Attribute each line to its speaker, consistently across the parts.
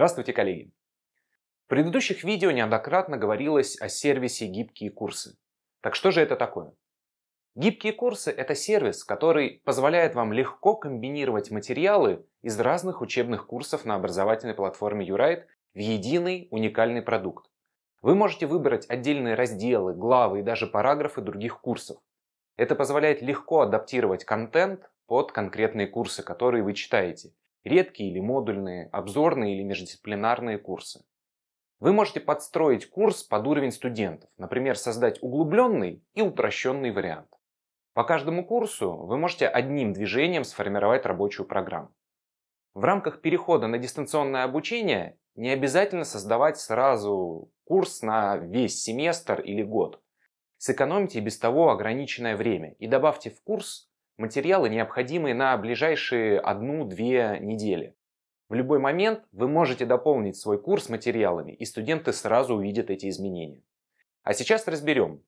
Speaker 1: Здравствуйте, коллеги! В предыдущих видео неоднократно говорилось о сервисе «Гибкие курсы». Так что же это такое? Гибкие курсы – это сервис, который позволяет вам легко комбинировать материалы из разных учебных курсов на образовательной платформе Юрайт в единый уникальный продукт. Вы можете выбрать отдельные разделы, главы и даже параграфы других курсов. Это позволяет легко адаптировать контент под конкретные курсы, которые вы читаете. Редкие или модульные, обзорные или междисциплинарные курсы. Вы можете подстроить курс под уровень студентов, например, создать углубленный и упрощенный вариант. По каждому курсу вы можете одним движением сформировать рабочую программу. В рамках перехода на дистанционное обучение не обязательно создавать сразу курс на весь семестр или год. Сэкономьте без того ограниченное время и добавьте в курс материалы, необходимые на ближайшие одну-две недели. В любой момент вы можете дополнить свой курс материалами, и студенты сразу увидят эти изменения. А сейчас разберем,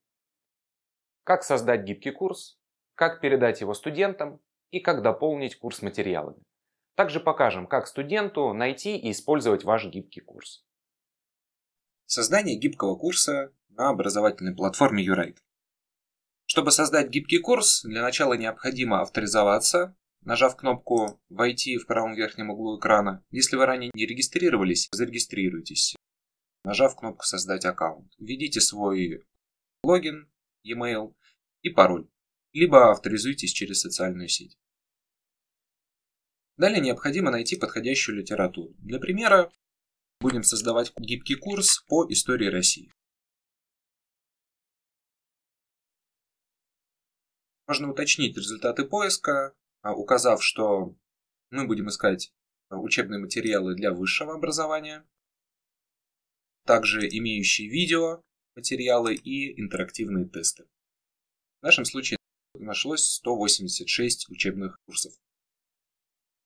Speaker 1: как создать гибкий курс, как передать его студентам и как дополнить курс материалами. Также покажем, как студенту найти и использовать ваш гибкий курс.
Speaker 2: Создание гибкого курса на образовательной платформе Юрайт. Чтобы создать гибкий курс, для начала необходимо авторизоваться, нажав кнопку «Войти» в правом верхнем углу экрана. Если вы ранее не регистрировались, зарегистрируйтесь, нажав кнопку «Создать аккаунт». Введите свой логин, e-mail и пароль, либо авторизуйтесь через социальную сеть. Далее необходимо найти подходящую литературу. Для примера будем создавать гибкий курс по истории России. Можно уточнить результаты поиска, а, указав, что мы будем искать учебные материалы для высшего образования, также имеющие видео, материалы и интерактивные тесты. В нашем случае нашлось 186 учебных курсов.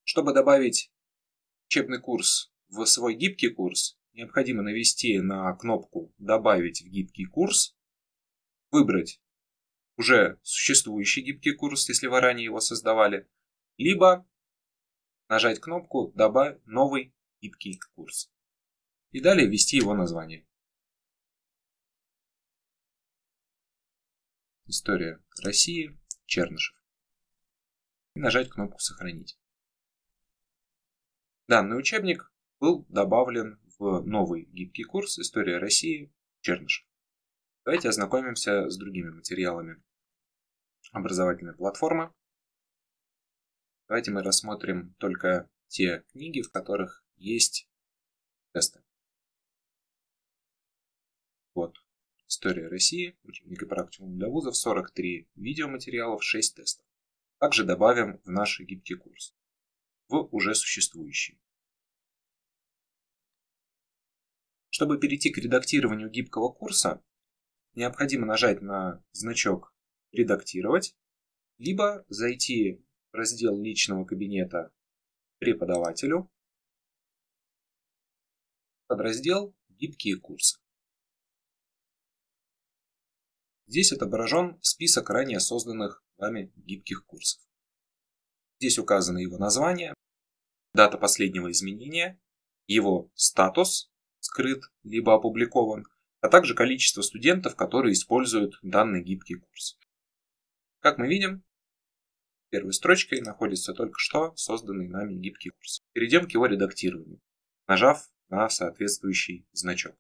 Speaker 2: Чтобы добавить учебный курс в свой гибкий курс, необходимо навести на кнопку «Добавить в гибкий курс», выбрать уже существующий гибкий курс, если вы ранее его создавали, либо нажать кнопку «Добавь новый гибкий курс» и далее ввести его название. История России, Чернышев. И нажать кнопку «Сохранить». Данный учебник был добавлен в новый гибкий курс «История России, Чернышев». Давайте ознакомимся с другими материалами образовательной платформы. Давайте мы рассмотрим только те книги, в которых есть тесты. Вот. История России, учебник и практикум для вузов, 43 видеоматериалов, 6 тестов. Также добавим в наш гибкий курс, в уже существующий. Чтобы перейти к редактированию гибкого курса, необходимо нажать на значок «Редактировать», либо зайти в раздел личного кабинета преподавателю, подраздел «Гибкие курсы». Здесь отображен список ранее созданных вами гибких курсов. Здесь указано его название, дата последнего изменения, его статус, скрыт либо опубликован, а также количество студентов, которые используют данный гибкий курс. Как мы видим, первой строчкой находится только что созданный нами гибкий курс. Перейдем к его редактированию, нажав на соответствующий значок.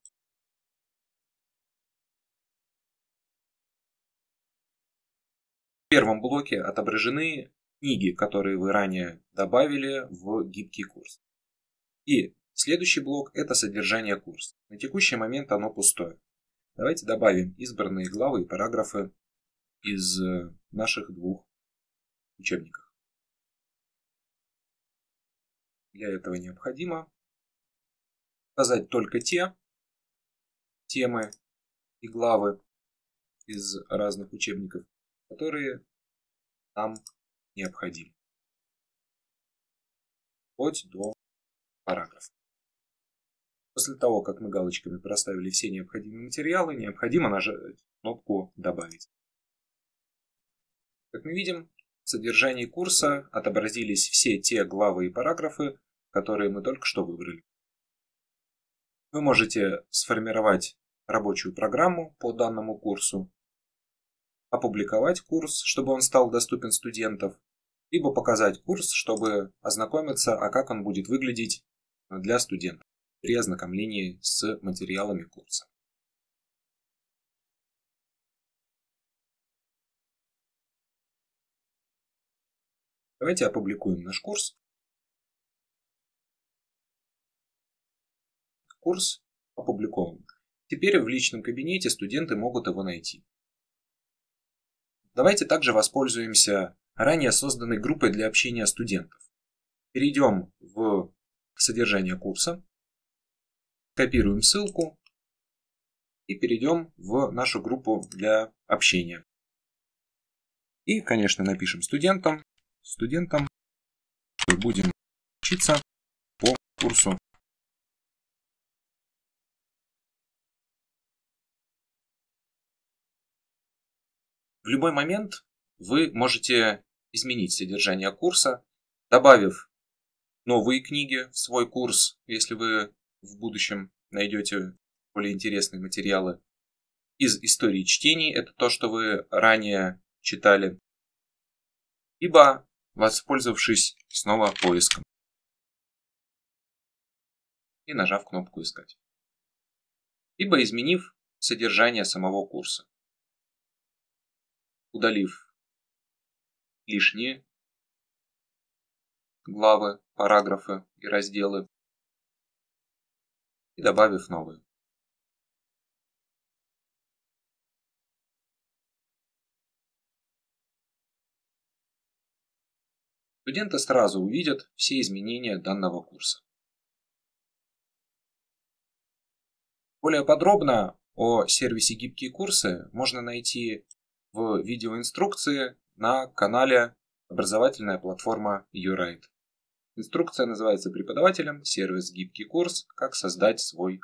Speaker 2: В первом блоке отображены книги, которые вы ранее добавили в гибкий курс. И следующий блок – это содержание курса. На текущий момент оно пустое. Давайте добавим избранные главы и параграфы из э, наших двух учебников. Для этого необходимо указать только те темы и главы из разных учебников, которые нам необходимы. Вплоть до параграфа. После того, как мы галочками проставили все необходимые материалы, необходимо нажать кнопку «Добавить». Как мы видим, в содержании курса отобразились все те главы и параграфы, которые мы только что выбрали. Вы можете сформировать рабочую программу по данному курсу, опубликовать курс, чтобы он стал доступен студентам, либо показать курс, чтобы ознакомиться, а как он будет выглядеть для студентов при ознакомлении с материалами курса. Давайте опубликуем наш курс. Курс опубликован. Теперь в личном кабинете студенты могут его найти. Давайте также воспользуемся ранее созданной группой для общения студентов. Перейдем в содержание курса, копируем ссылку и перейдем в нашу группу для общения. И, конечно, напишем студентам, студентам будем учиться по курсу В любой момент вы можете изменить содержание курса, добавив новые книги в свой курс, если вы в будущем найдете более интересные материалы. Из истории чтений, это то, что вы ранее читали. Либо воспользовавшись снова поиском. И нажав кнопку «Искать». Либо изменив содержание самого курса удалив лишние главы, параграфы и разделы и добавив новые. Студенты сразу увидят все изменения данного курса. Более подробно о сервисе «Гибкие курсы» можно найти в видеоинструкции на канале образовательная платформа YouRide. Инструкция называется преподавателем, сервис гибкий курс, как создать свой